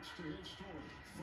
To his story.